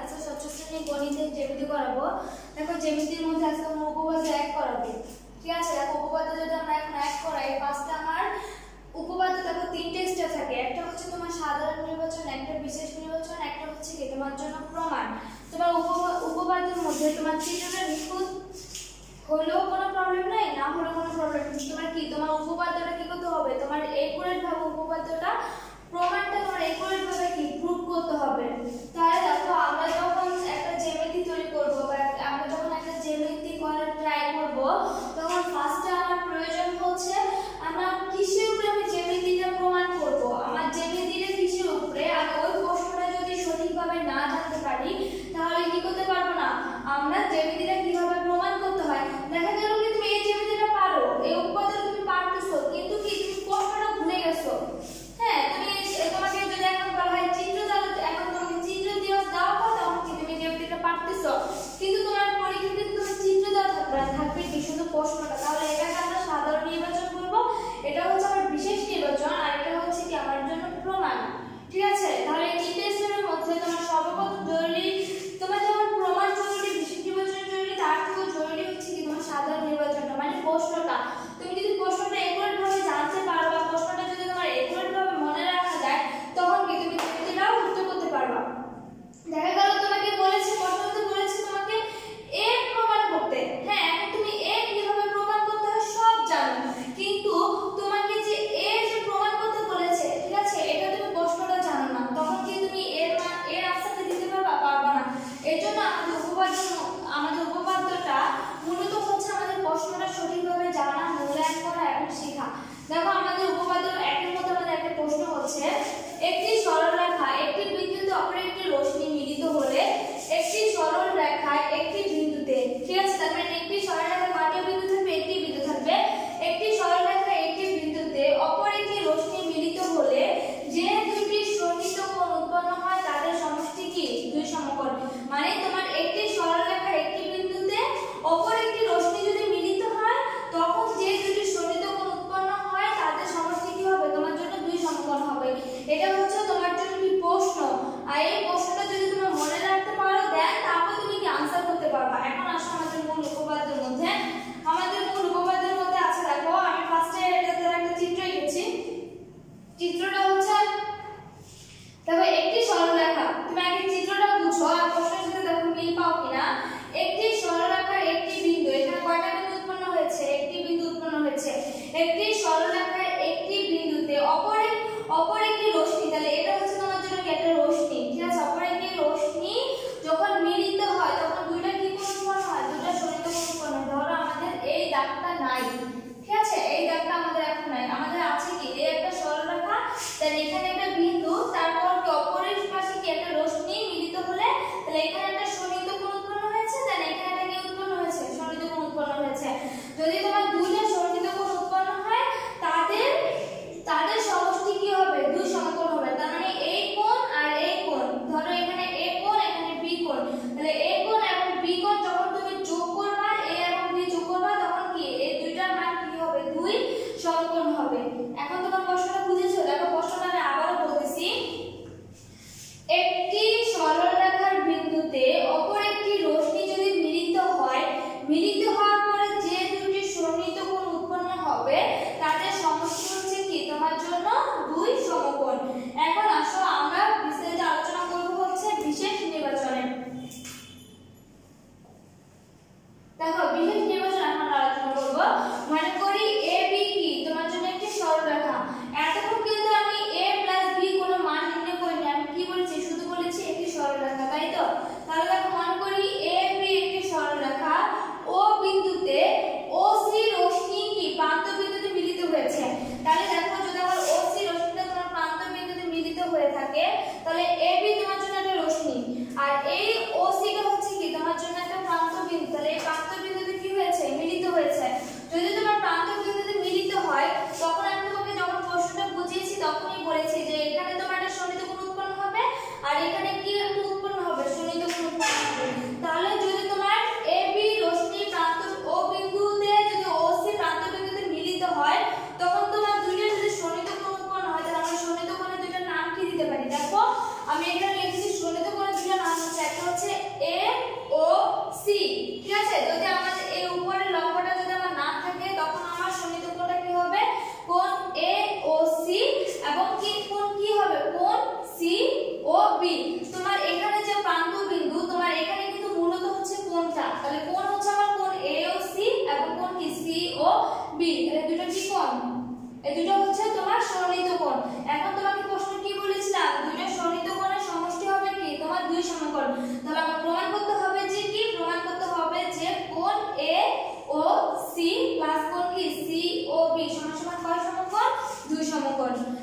আচ্ছা, মধ্যে আজকে এক করাবো। ঠিক আছে? দেখো, উপপাদ্য যদি এখন এক করাই পাঁচটা আমার উপপাদ্য দেখো, তিনটে স্টেপ থাকে। একটা হচ্ছে তোমার সাধারণ নির্বাচন, একটা বিশেষ নির্বাচন, একটা হচ্ছে কি তোমার জন্য প্রমাণ। তোমার উপভোগ অপবাদের মধ্যে তোমার তিনজনের নিখুঁত হলেও কোনো প্রবলেম নাই, না হলেও কোনো প্রবলেম নেই। তোমার কি, তোমার উপপাদ্যটা কি করতে হবে? তোমার একুরেট ভাবে উপপাদ্যটা, প্রমাণটা তোমার একুরেট ভাবে কি প্রুভ করতে হবে? তাহলে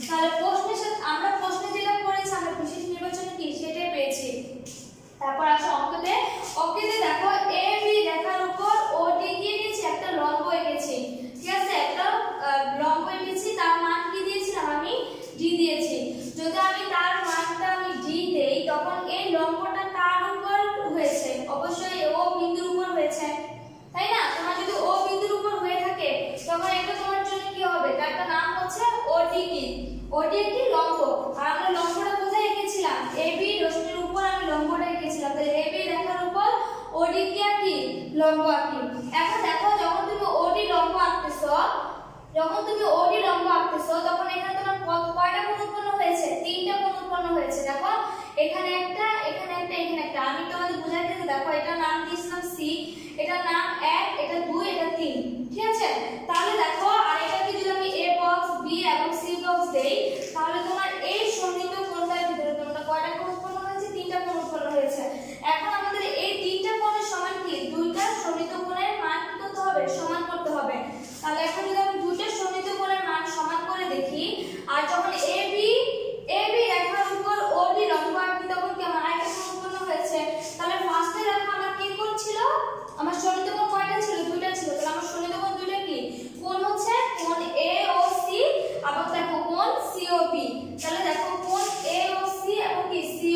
তাহলে প্রশ্নের সাথে আমরা প্রশ্নে যেটা করেছি, আমরা বিশেষ নির্বাচনে কি? সেটাই পেয়েছি। তারপর আসো অঙ্কতে। অঙ্কতে দেখো এ বি রেখার উপর ও ডি কি এঁকেছি একটা লম্ব এঁকেছি। ঠিক আছে? একটা লম্ব এঁকেছি। তার মান কি দিয়েছিলাম আমি? ডি দিয়েছি। যদি আমি তার মানটা আমি ডি দেই, তখন এই লম্বটা কার উপর হয়েছে। অবশ্যই ও বিন্দুর উপর হয়েছে। তাই না? তোমার যদি ও বিন্দুর উপর হয়ে থাকে, তখন এটা তোমার জন্য কি হবে? তার একটা নাম হচ্ছে ও ডি কি ওটি একটি লম্ব। আর আমরা লম্বটা কোথায় এঁকেছিলাম? এ বি রশ্মির উপর আমি লম্বটা এঁকেছিলাম। তাহলে এ বি রেখার উপর ওডি কি আঁকি লম্ব আঁকি। এখন দেখো, যখন তুমি ওডি লম্ব আঁকতেছ, যখন তুমি ওডি লম্ব আঁকতেছ, তখন এখানে তোমার কয়টা কোণ উৎপন্ন হয়েছে? তিনটা কোণ উৎপন্ন হয়েছে। দেখো, এখানে একটা এখানে একটা এখানে একটা। আমি তোমাদের বুঝাতে দেখো এটা নাম দিয়েছিলাম সি।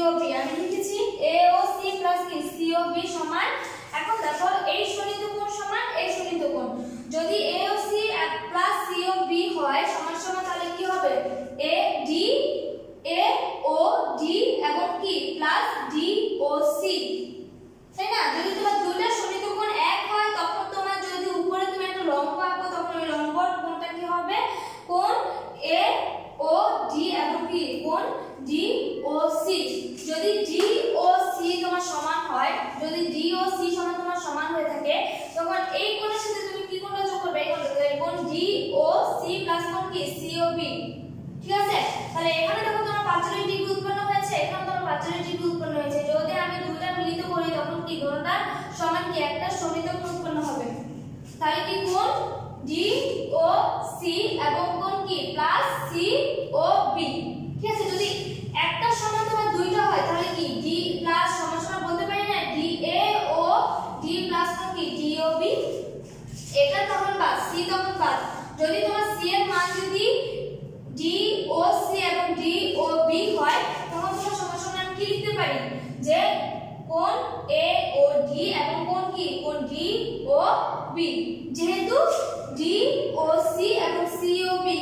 COB আমি লিখেছি A O C plus B সমান এখন দেখো এই শূন্য সমান হয়ে থাকে। তখন এই কোণের সাথে তুমি কি কোণটা যোগ করবে? এই কোণ ডি ও সি প্লাস কোণ কি? সিওবি ঠিক আছে? তাহলে এখানে দেখো তোমার 45 ডিগ্রি উৎপন্ন হয়েছে। এখানে তোমার 45 ডিগ্রি উৎপন্ন হয়েছে। যদি আমি দুটা মিলিত করি, তখন কি কোণটা সমান কি? একটা সমিত কোণ উৎপন্ন হবে। তাহলে কি কোণ? ডি ও সি এবং যে কোণ এ ও ডি এবং কোণ কি কোণ ডি ও বি যেহেতু ডি ও সি এবং সি ও বি